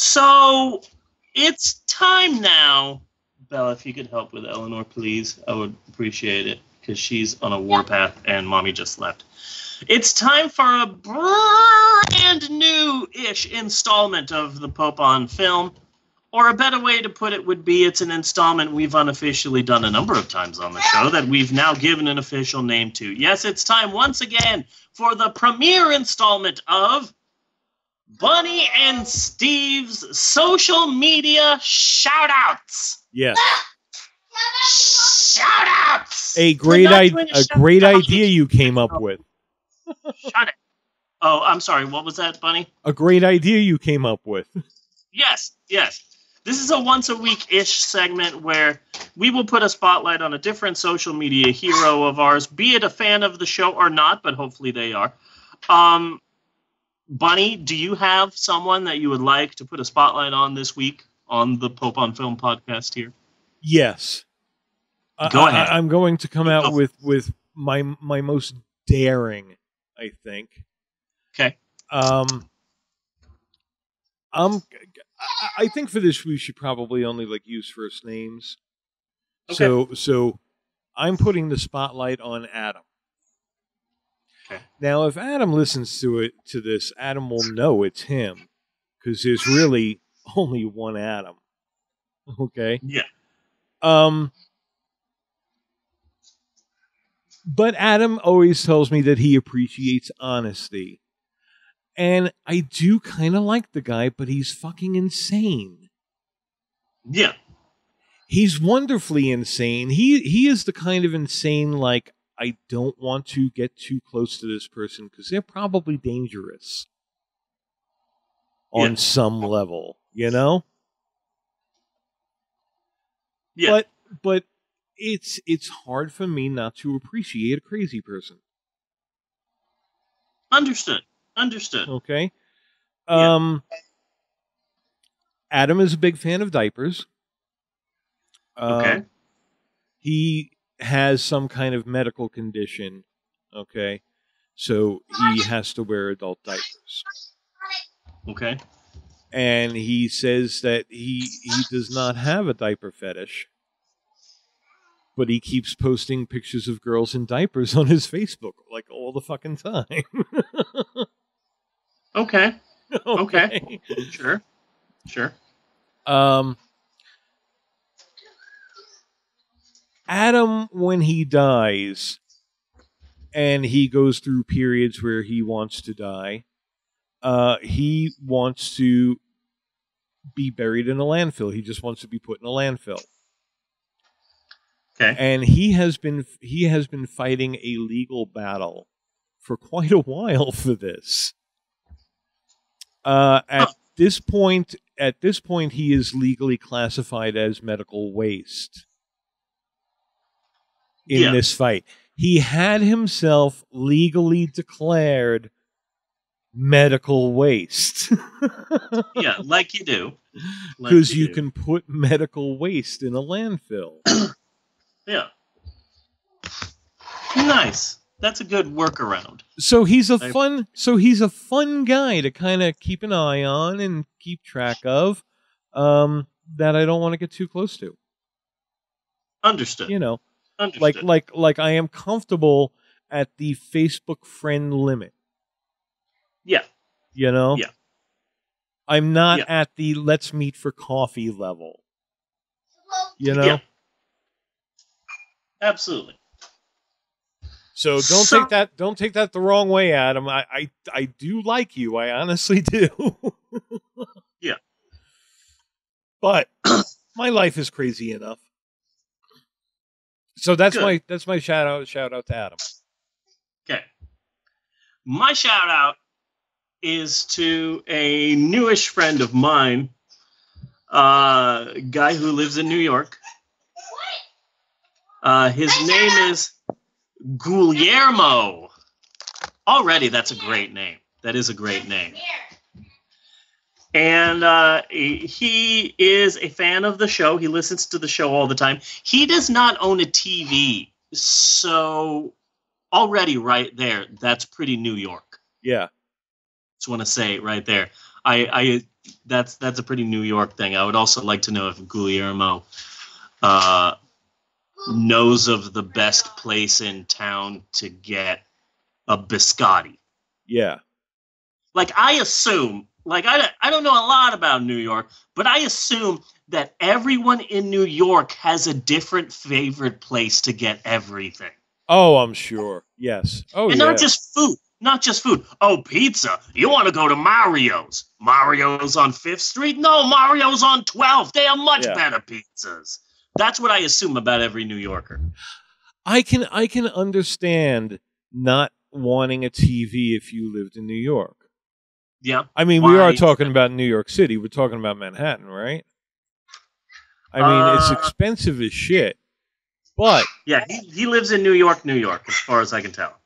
So it's time now. Bela, if you could help with Eleanor, please, I would appreciate it because she's on a warpath and mommy just left. It's time for a brand new ish installment of the Pope on film. Or a better way to put it would be it's an installment we've unofficially done a number of times on the show that we've now given an official name to. Yes, it's time once again for the premiere installment of Bunny and Steve's social media shoutouts. Yes. Shoutouts. A great idea. A great idea you came up with. Shut it. Oh, I'm sorry. What was that, Bunny? A great idea you came up with. Yes, yes. This is a once a week ish segment where we will put a spotlight on a different social media hero of ours, be it a fan of the show or not, but hopefully they are. Um, Bunny, do you have someone that you would like to put a spotlight on this week on the Pope on Film podcast here? Yes. Go I, ahead. I, am going to come Go. out with with my my most daring. I think. Okay. Um. Um. I- I think for this we should probably only like use first names. Okay. So so, I'm putting the spotlight on Adam. Now, if Adam listens to it to this, Adam will know it's him because there's really only one Adam. Okay. Yeah. Um, but Adam always tells me that he appreciates honesty. And I do kind of like the guy, but he's fucking insane. Yeah. He's wonderfully insane. He he is the kind of insane like I don't want to get too close to this person because they're probably dangerous on Yeah. some level, you know? Yeah. But but it's it's hard for me not to appreciate a crazy person. Understood. Understood. Okay. Yeah. Um Adam is a big fan of diapers. Uh, Okay. He has some kind of medical condition. Okay. So he has to wear adult diapers. Okay. And he says that he he does not have a diaper fetish. But he keeps posting pictures of girls in diapers on his Facebook like all the fucking time. Okay. Okay. Sure. Sure. Um, Adam, when he dies, and he goes through periods where he wants to die, uh, he wants to be buried in a landfill. He just wants to be put in a landfill, Okay. and he has been he has been fighting a legal battle for quite a while for this. Uh, at Huh. this point, at this point, he is legally classified as medical waste in Yeah. this fight. He had himself legally declared medical waste Yeah, like you do. Like because you do. can put medical waste in a landfill. Yeah. Nice. That's a good workaround. So he's a fun. So he's a fun guy to kind of keep an eye on and keep track of. Um, that I don't want to get too close to. Understood. You know, Understood. like like like I am comfortable at the Facebook friend limit. yeah. You know. Yeah. I'm not Yeah. at the let's meet for coffee level. You know. Yeah. Absolutely. So don't take that don't take that the wrong way, Adam. I I, I do like you. I honestly do. Yeah. But my life is crazy enough. So that's Good. my that's my shout out shout out to Adam. Okay. My shout out is to a newish friend of mine, uh, guy who lives in New York. Uh, his name is Guillermo. Already, that's a great name. That is a great name. And uh, he is a fan of the show. He listens to the show all the time. He does not own a TV. So, already right there, that's pretty New York. Yeah. Just want to say right there. I, I that's that's a pretty New York thing. I would also like to know if Guillermo uh, knows of the best place in town to get a biscotti. Yeah. Like I assume, like I I don't know a lot about New York, but I assume that everyone in New York has a different favorite place to get everything. Oh, I'm sure. Yes. Oh, and not just food. Not just food. Oh, pizza. You want to go to Mario's? Mario's on Fifth Street? No, Mario's on 12th. They have much Yeah. better pizzas. That's what I assume about every New Yorker. I can I can understand not wanting a TV if you lived in New York. Yeah. I mean, we are talking about New York City. We're talking about Manhattan, right? I mean, it's Uh, expensive as shit. But Yeah, he, he lives in New York, New York, as far as I can tell.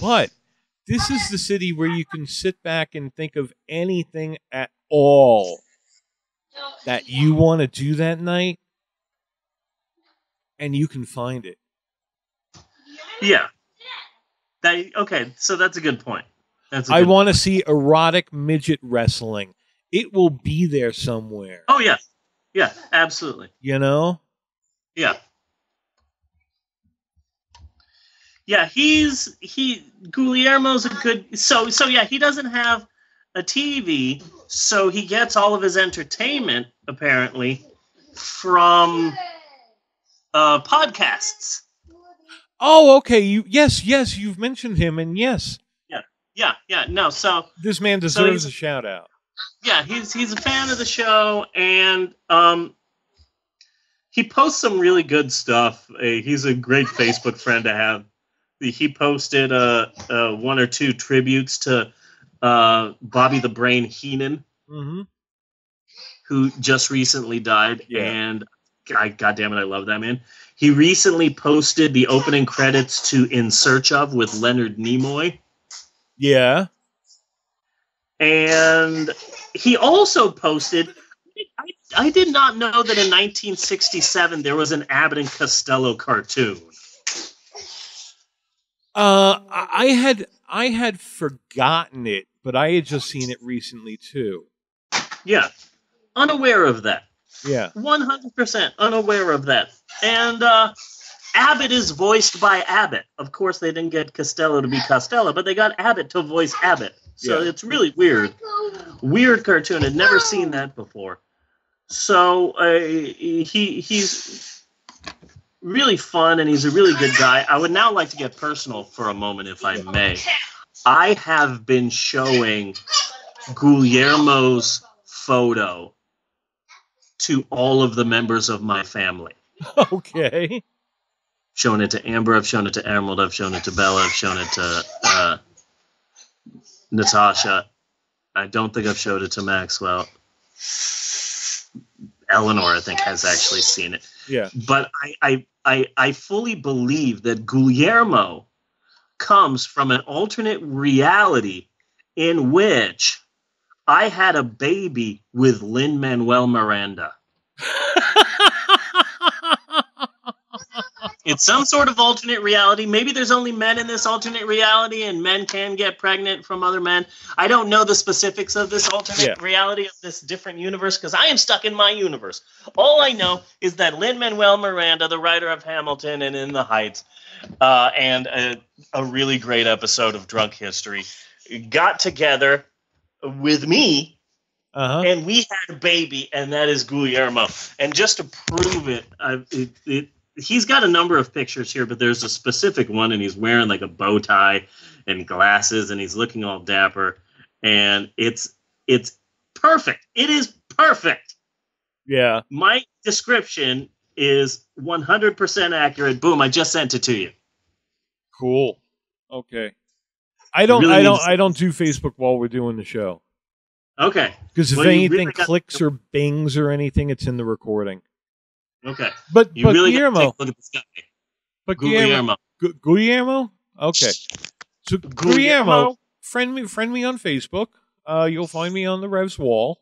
but this is the city where you can sit back and think of anything at all that you want to do that night and you can find it. Yeah. That okay, so that's a good point. I want to see erotic midget wrestling. It will be there somewhere. Oh yeah. Yeah, absolutely. You know? Yeah. Yeah, he's he Guillermo's a good so so yeah, he doesn't have a TV, so he gets all of his entertainment apparently from uh podcasts. Oh, okay. You yes, yes, you've mentioned him and yes, Yeah, yeah, no, so this man deserves he's- a shout out. yeah, he's he's a fan of the show, and um, he posts some really good stuff. Uh, he's a great Facebook friend to have. He posted uh, uh, one or two tributes to uh, Bobby the Brain Heenan, hmm who just recently died, Yeah. and I, God damn it, I love that man. He recently posted the opening credits to In Search of with Leonard Nimoy. Yeah. And he also posted. I, I did not know that in 1967 there was an Abbott and Costello cartoon. Uh, I had I had forgotten it, but I had just seen it recently too. Yeah, unaware of that. Yeah. 100% unaware of that. And uh, Abbott is voiced by Abbott. Of course, they didn't get Costello to be Costello, but they got Abbott to voice Abbott. So Yeah. it's really weird. Weird cartoon. I'd never seen that before. So uh, he he's really fun and he's a really good guy. I would now like to get personal for a moment, if I may. I have been showing Guillermo's photo to all of the members of my family. Okay. Shown it to Amber, I've shown it to Emerald, I've shown it to Bela, I've shown it to uh, Natasha. I don't think I've showed it to Maxwell. Eleanor, I think, has actually seen it. Yeah. But I, I, I, I fully believe that Guillermo comes from an alternate reality in which I had a baby with Lin Manuel Miranda. It's some sort of alternate reality. Maybe there's only men in this alternate reality and men can get pregnant from other men. I don't know the specifics of this alternate Yeah. reality of this different universe because I am stuck in my universe. All I know is that Lin Manuel Miranda, the writer of Hamilton and In the Heights, uh, and a, a really great episode of Drunk History, got together with me Uh huh. and we had a baby, and that is Guillermo. And just to prove it, I, it, it he's got a number of pictures here, but there's a specific one, and he's wearing like a bow tie and glasses, and he's looking all dapper, and it's it's perfect. It is perfect. Yeah. My description is 100% accurate. Boom! I just sent it to you. Cool. Okay. I don't. really I don't. I don't do Facebook while we're doing the show Okay. because if Well, anything really clicks or bings or anything, it's in the recording. Okay. But You but really Guillermo, look at this guy. but Guillermo, Guillermo. Gu- Guillermo. Okay. So Guillermo, friend me, friend me on Facebook. Uh, you'll find me on the Revs wall.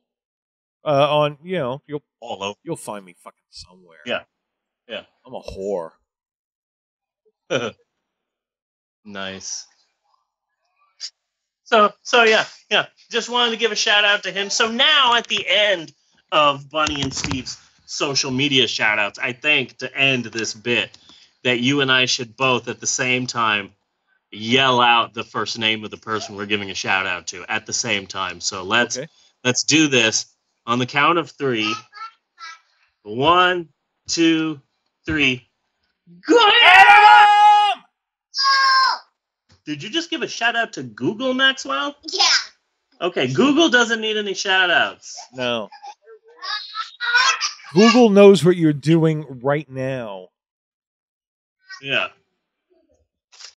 Uh, on you know you'll All over. you'll find me fucking somewhere. Yeah. Yeah. I'm a whore. Nice. So so yeah, yeah. Just wanted to give a shout out to him. So now at the end of Bunny and Steve's social media shout outs, I think to end this bit that you and I should both at the same time yell out the first name of the person we're giving a shout out to at the same time. So let's Okay. let's do this on the count of three. One, two, three. Good. Did you just give a shout out to Google, Maxwell? Yeah. Okay, Google doesn't need any shout outs. No. Google knows what you're doing right now. Yeah.